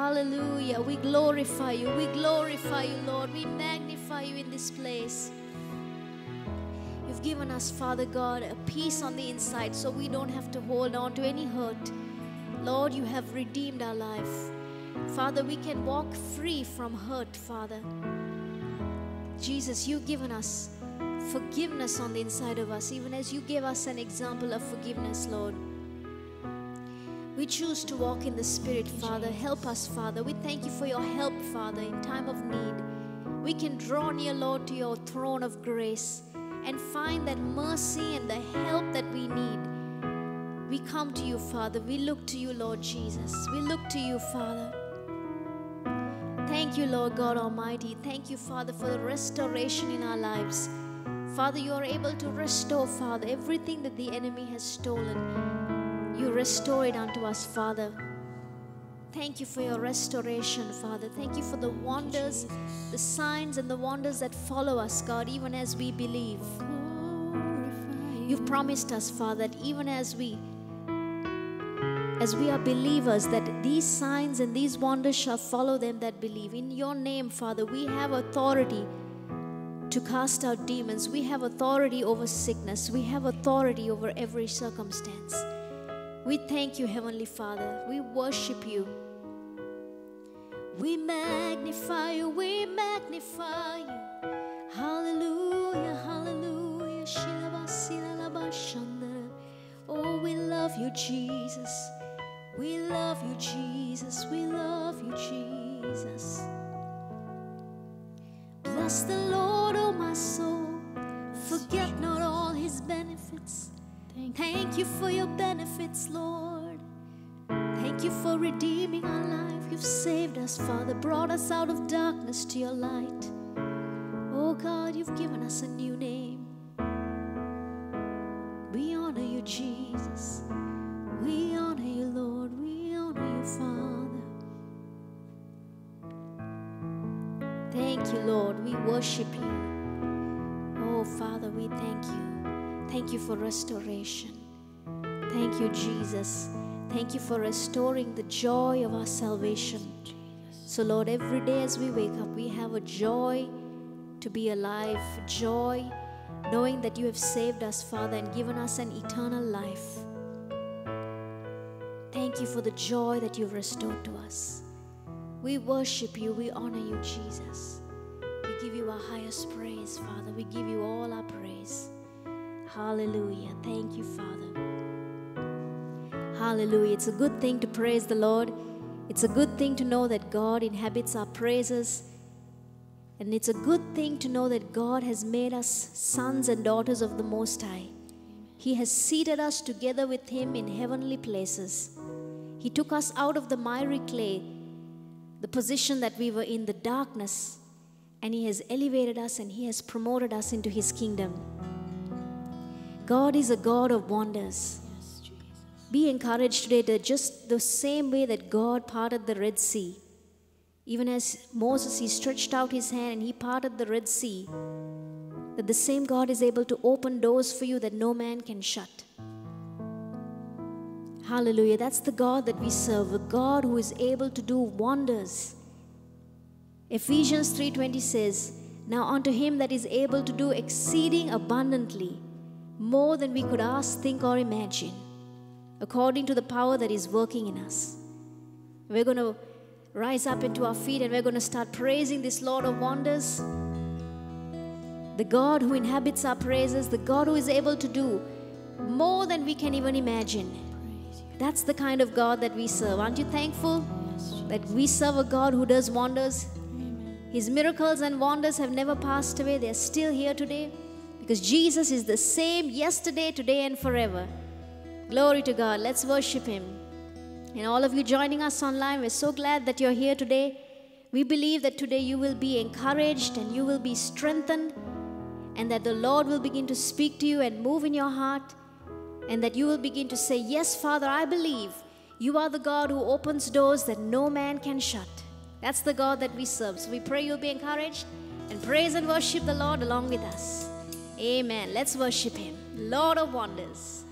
Hallelujah. We glorify you. We glorify you, Lord. We magnify you in this place. You've given us, Father God, a peace on the inside so we don't have to hold on to any hurt. Lord, you have redeemed our life. Father, we can walk free from hurt, Father. Jesus, you've given us forgiveness on the inside of us, even as you gave us an example of forgiveness, Lord. We choose to walk in the Spirit, Father. Help us, Father. We thank you for your help, Father, in time of need. We can draw near, Lord, to your throne of grace and find that mercy and the help that we need. We come to you, Father. We look to you, Lord Jesus. We look to you, Father. Thank you, Lord God Almighty. Thank you, Father, for the restoration in our lives. Father, you are able to restore, Father, everything that the enemy has stolen. You restore it unto us, Father. Thank you for your restoration, Father. Thank you for the wonders, the signs, and the wonders that follow us, God, even as we believe. You've promised us, Father, that even as we as we are believers, that these signs and these wonders shall follow them that believe. In your name, Father, we have authority to cast out demons. We have authority over sickness. We have authority over every circumstance. We thank you, Heavenly Father. We worship you. We magnify you. We magnify you. Hallelujah, hallelujah. Oh, we love you, Jesus. We love you, Jesus. We love you, Jesus. Bless the Lord, oh my soul. Forget not all his benefits. Thank you for your benefits, Lord. Thank you for redeeming our life. You've saved us, Father, brought us out of darkness to your light. Oh God, you've given us a new name. We honor you, Jesus. We honor you, Lord. We honor you, Father. Thank you, Lord. We worship you. Oh, Father, we thank you. Thank you for restoration. Thank you, Jesus. Thank you for restoring the joy of our salvation. So, Lord, every day as we wake up, we have a joy to be alive, joy knowing that you have saved us, Father, and given us an eternal life. Thank you for the joy that you've restored to us. We worship you, we honor you, Jesus. We give you our highest praise, Father. We give you all our praise. Hallelujah. Thank you, Father. Hallelujah. It's a good thing to praise the Lord. It's a good thing to know that God inhabits our praises. And it's a good thing to know that God has made us sons and daughters of the Most High. He has seated us together with Him in heavenly places. He took us out of the miry clay, the position that we were in, the darkness, and He has elevated us and He has promoted us into His kingdom. God is a God of wonders. Be encouraged today that just the same way that God parted the Red Sea, even as Moses, he stretched out his hand and he parted the Red Sea, that the same God is able to open doors for you that no man can shut. Hallelujah. That's the God that we serve, a God who is able to do wonders. Ephesians 3:20 says, "Now unto him that is able to do exceeding abundantly, more than we could ask, think or imagine, according to the power that is working in us." We're going to rise up into our feet and we're going to start praising this Lord of wonders. The God who inhabits our praises, the God who is able to do more than we can even imagine. That's the kind of God that we serve. Aren't you thankful that we serve a God who does wonders? His miracles and wonders have never passed away, they're still here today because Jesus is the same yesterday, today, and forever. Glory to God. Let's worship Him. And all of you joining us online, we're so glad that you're here today. We believe that today you will be encouraged and you will be strengthened, and that the Lord will begin to speak to you and move in your heart, and that you will begin to say, Yes, Father, I believe you are the God who opens doors that no man can shut. That's the God that we serve. So we pray you'll be encouraged and praise and worship the Lord along with us. Amen. Let's worship Him, Lord of wonders.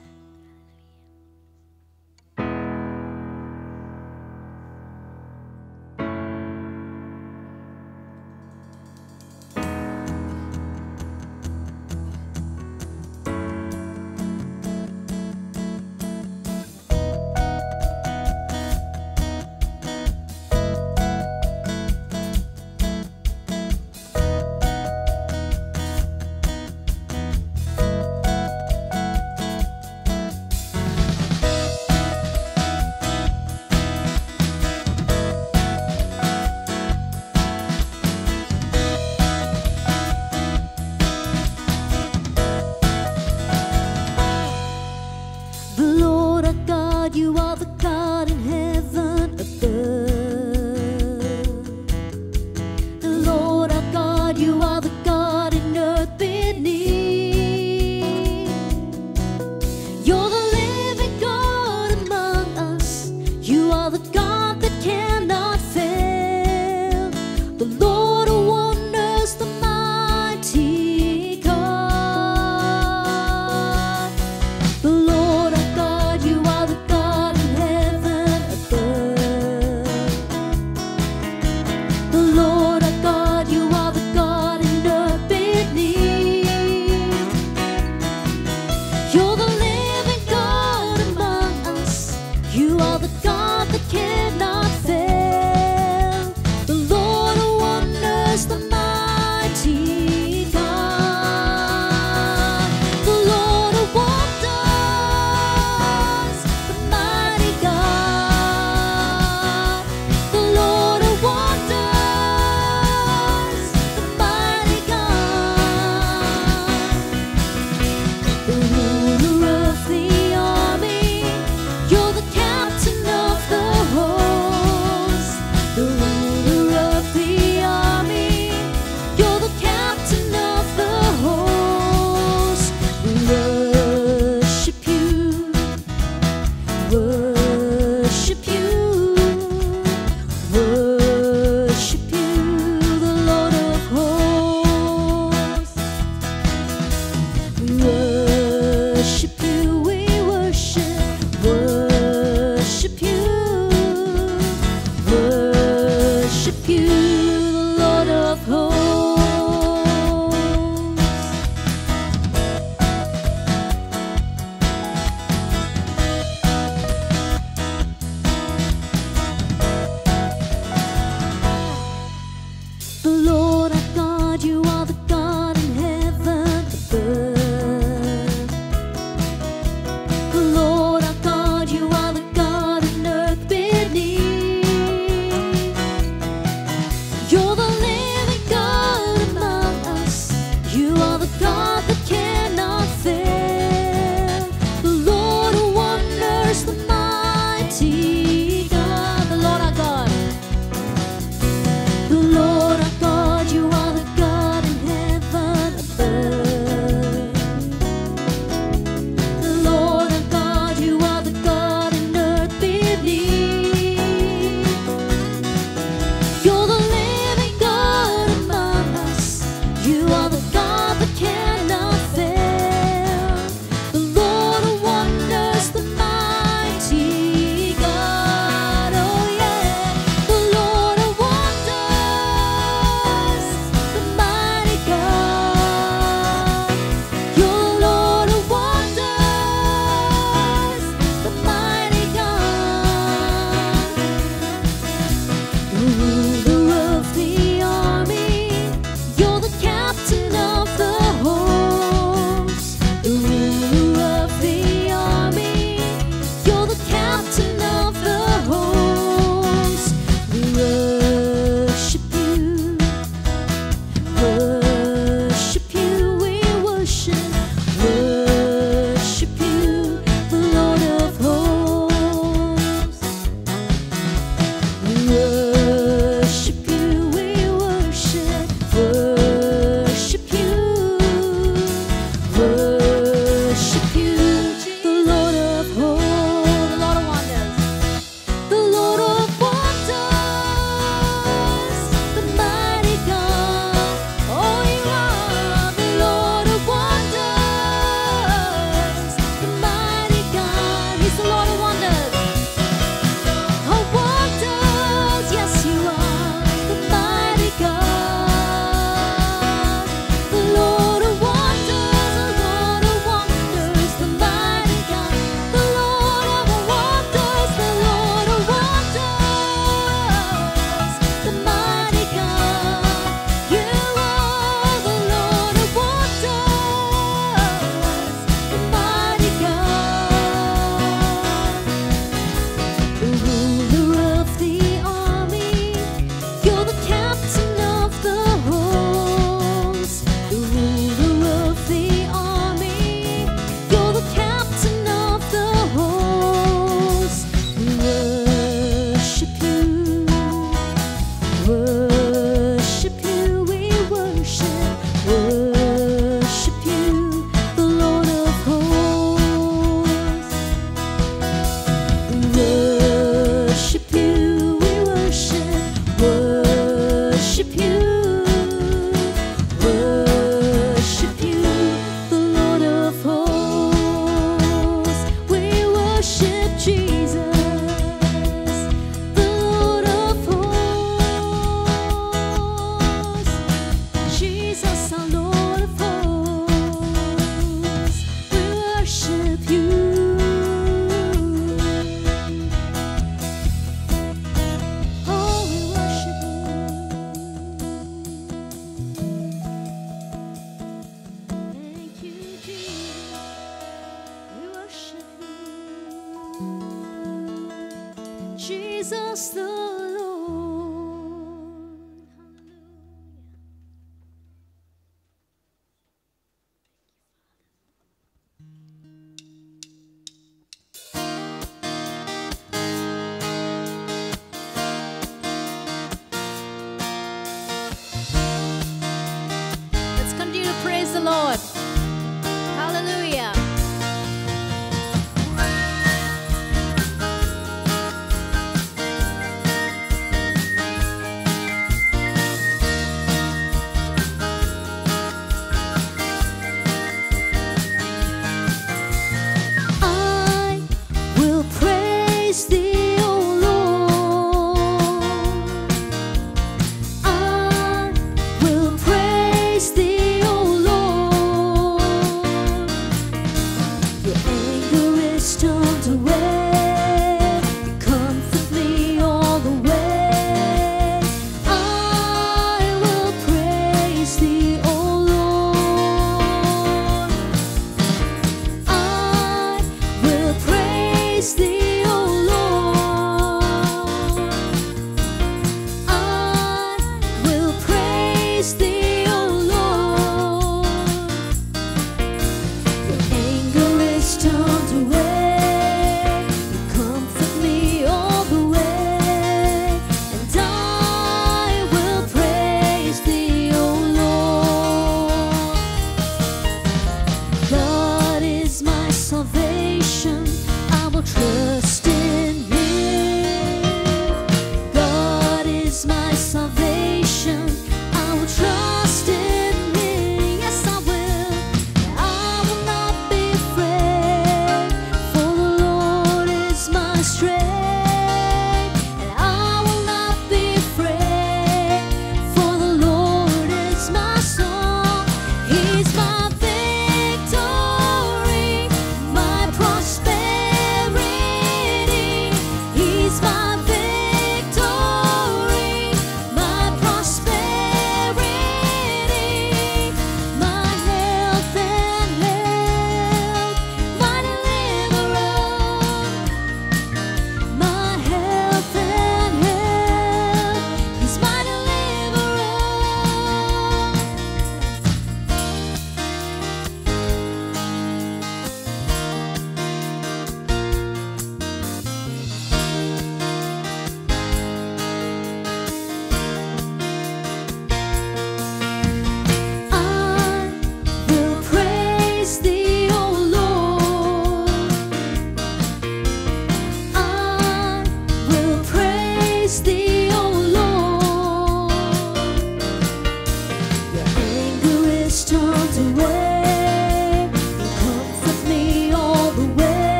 Jesus the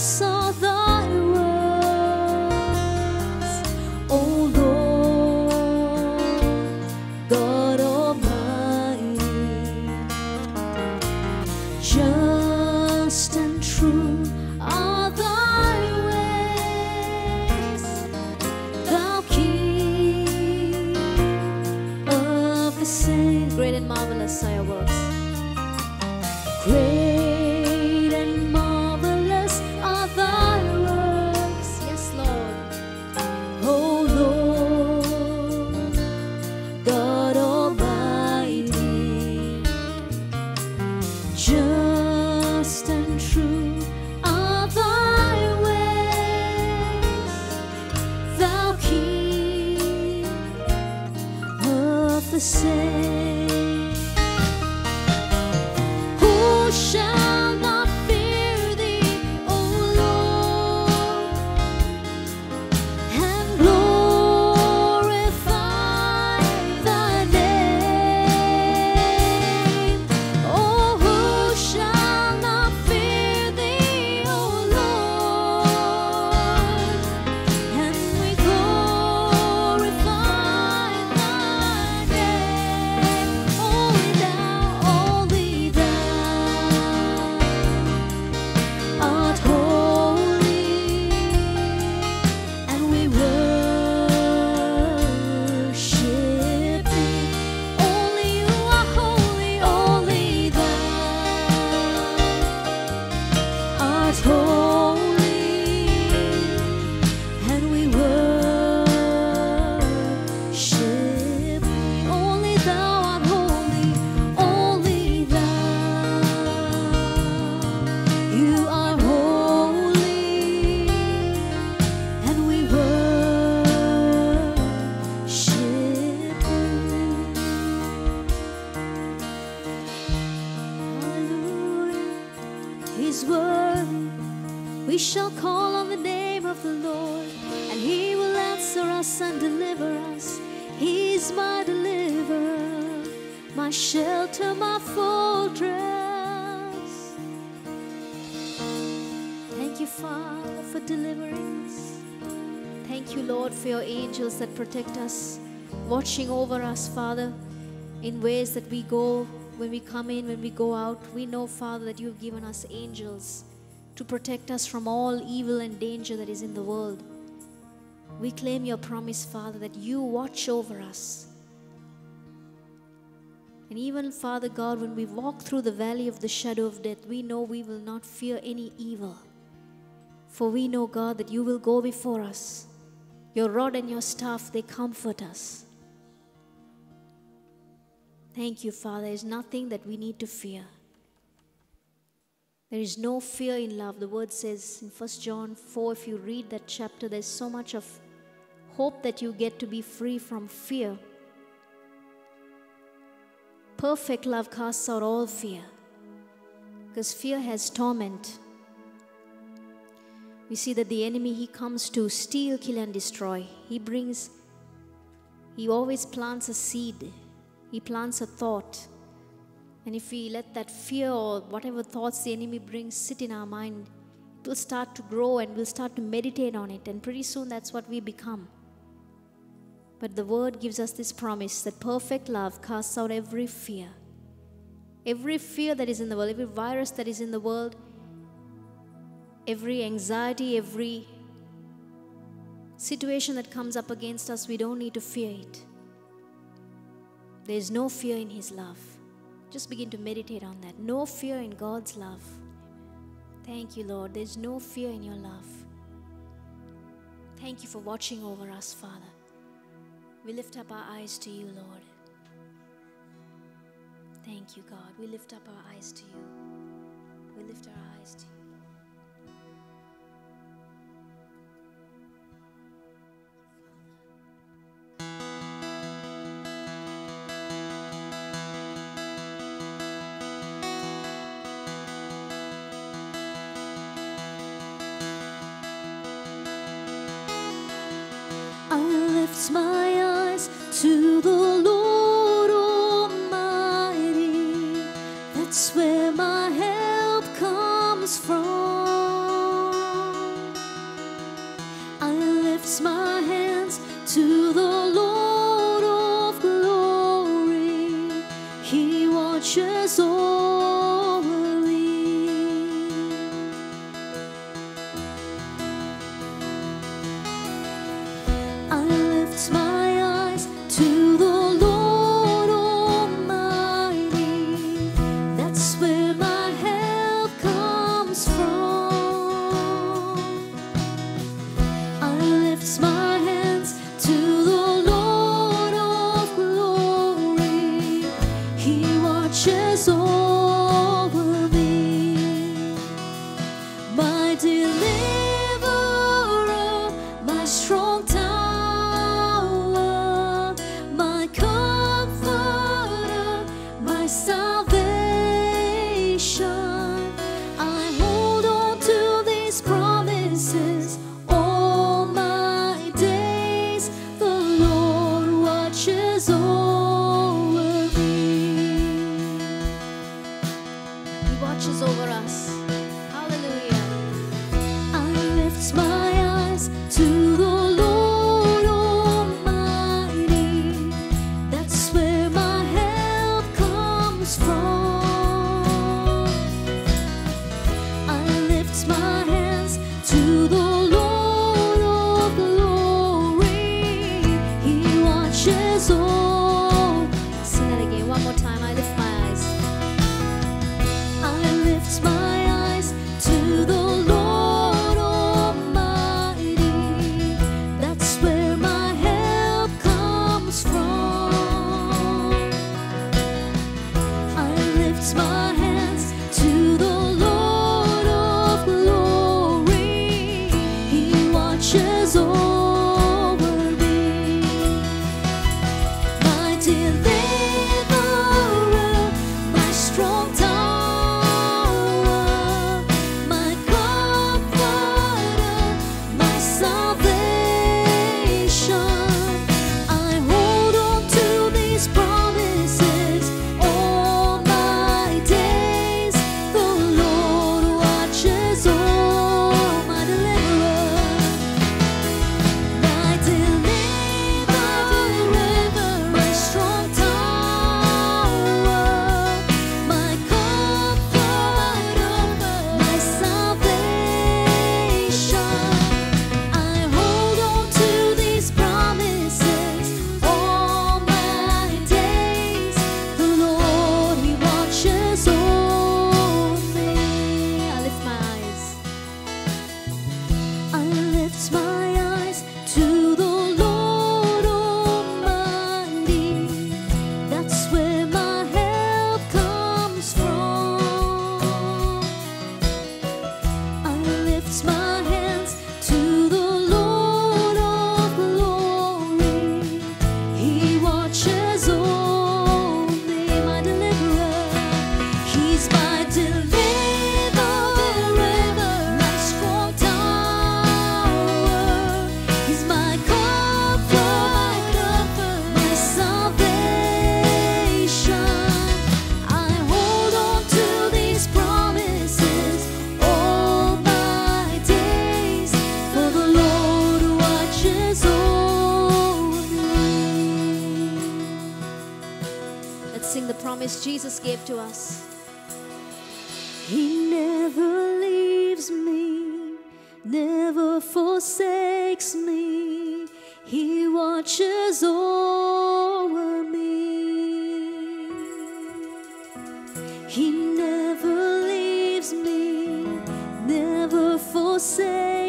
marvelous He will answer us and deliver us. He's my deliverer, my shelter, my fortress. Thank you, Father, for delivering us. Thank you, Lord, for your angels that protect us, watching over us, Father, in ways that we go, when we come in, when we go out. We know, Father, that you have given us angels to protect us from all evil and danger that is in the world. We claim your promise, Father, that you watch over us. And even, Father God, when we walk through the valley of the shadow of death, we know we will not fear any evil. For we know, God, that you will go before us. Your rod and your staff, they comfort us. Thank you, Father. There is nothing that we need to fear. There is no fear in love. The word says in 1 John 4, if you read that chapter, there's so much of hope that you get to be free from fear. Perfect love casts out all fear because fear has torment. We see that the enemy he comes to steal, kill, and destroy. He brings, he always plants a seed, he plants a thought. And if we let that fear or whatever thoughts the enemy brings sit in our mind, it will start to grow and we'll start to meditate on it. And pretty soon that's what we become. But the word gives us this promise that perfect love casts out every fear. Every fear that is in the world, every virus that is in the world, every anxiety, every situation that comes up against us, we don't need to fear it. There is no fear in His love. Just begin to meditate on that. No fear in God's love. Thank you, Lord. There's no fear in your love. Thank you for watching over us, Father. We lift up our eyes to you, Lord. Thank you, God. We lift up our eyes to you. We lift our eyes to you. I lift my eyes to strong.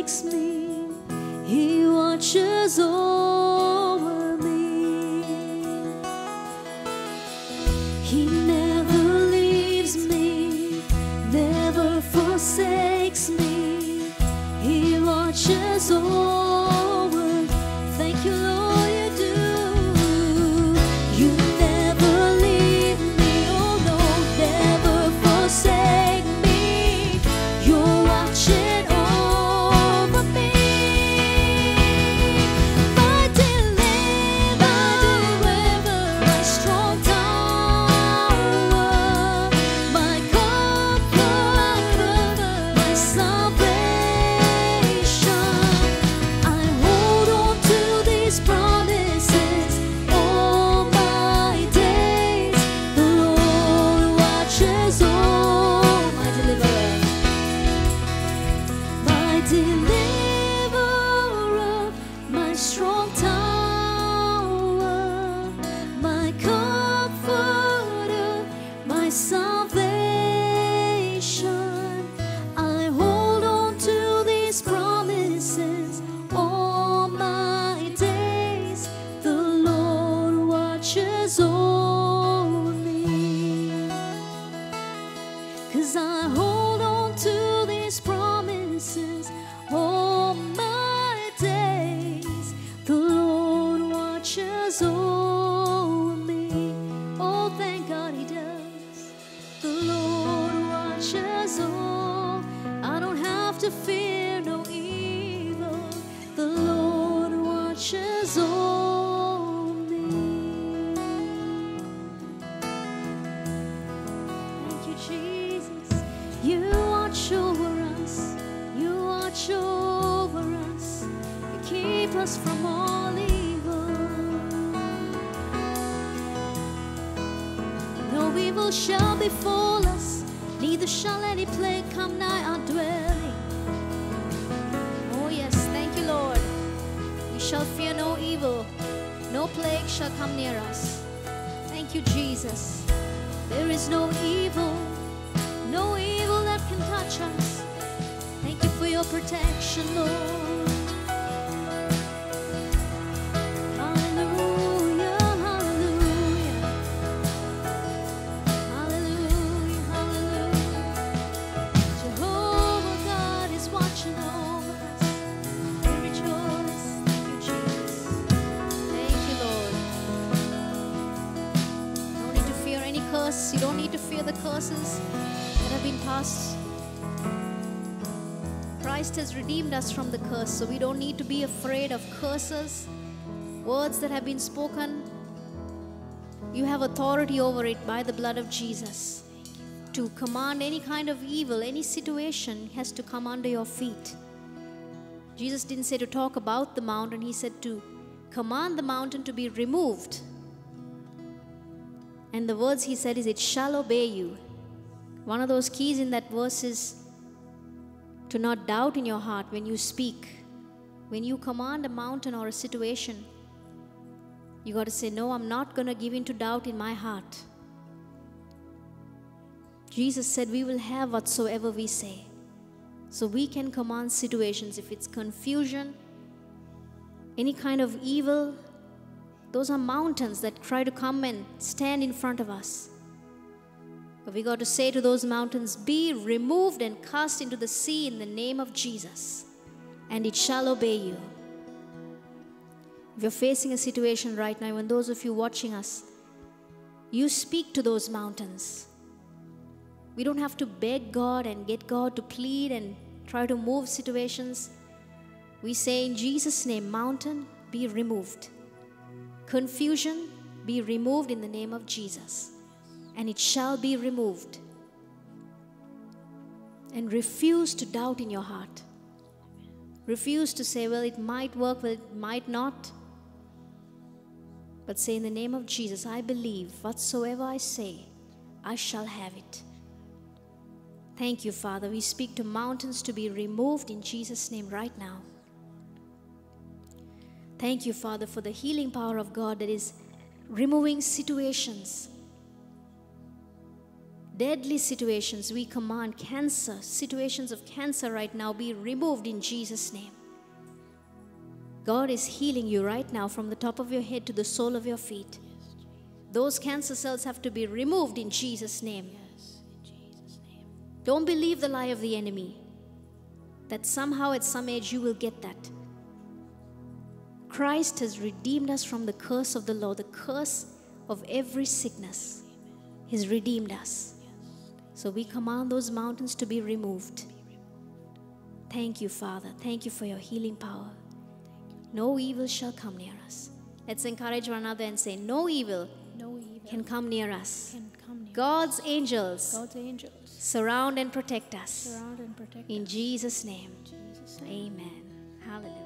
me, He watches over me. He never leaves me, never forsakes me, He watches over me. Salvation. Plague shall come near us. Thank you, Jesus. There is no evil, no evil that can touch us. Thank you for your protection, Lord. Christ has redeemed us from the curse, so we don't need to be afraid of curses, words that have been spoken. You have authority over it by the blood of Jesus. To command any kind of evil, any situation has to come under your feet. Jesus didn't say to talk about the mountain, he said to command the mountain to be removed. And the words he said is, It shall obey you. One of those keys in that verse is to not doubt in your heart when you speak. When you command a mountain or a situation, you got to say, No, I'm not going to give in to doubt in my heart. Jesus said, We will have whatsoever we say. So we can command situations. If it's confusion, any kind of evil, those are mountains that try to come and stand in front of us. But we got to say to those mountains, Be removed and cast into the sea in the name of Jesus, and it shall obey you. If you're facing a situation right now, and those of you watching us, you speak to those mountains. We don't have to beg God and get God to plead and try to move situations. We say, In Jesus' name, mountain, be removed. Confusion, be removed in the name of Jesus. And it shall be removed. And refuse to doubt in your heart. Refuse to say, Well, it might work, well, it might not. But say, In the name of Jesus, I believe whatsoever I say, I shall have it. Thank you, Father. We speak to mountains to be removed in Jesus' name right now. Thank you, Father, for the healing power of God that is removing situations, deadly situations. We command cancer, situations of cancer right now be removed in Jesus' name. God is healing you right now from the top of your head to the sole of your feet. Those cancer cells have to be removed in Jesus' name. Don't believe the lie of the enemy that somehow at some age you will get that. Christ has redeemed us from the curse of the law, the curse of every sickness. He's redeemed us. So we command those mountains to be removed. Thank you, Father. Thank you for your healing power. No evil shall come near us. Let's encourage one another and say, No evil No evil can come near us. can come near God's angels God's angels surround and protect us. surround and protect In Jesus' name, us. In Jesus' name. amen.